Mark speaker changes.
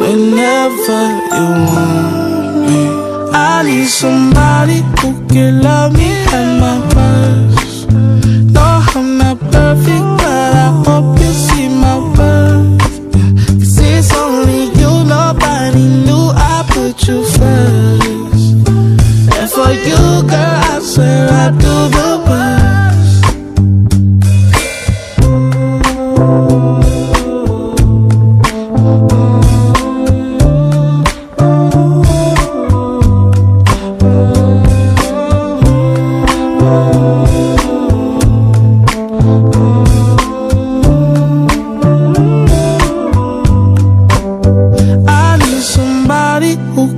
Speaker 1: whenever you want me. I need somebody who can love me at my worst. No, I'm not perfect, but I hope you see my worth. Cause it's only you, nobody knew I put you first. And for you,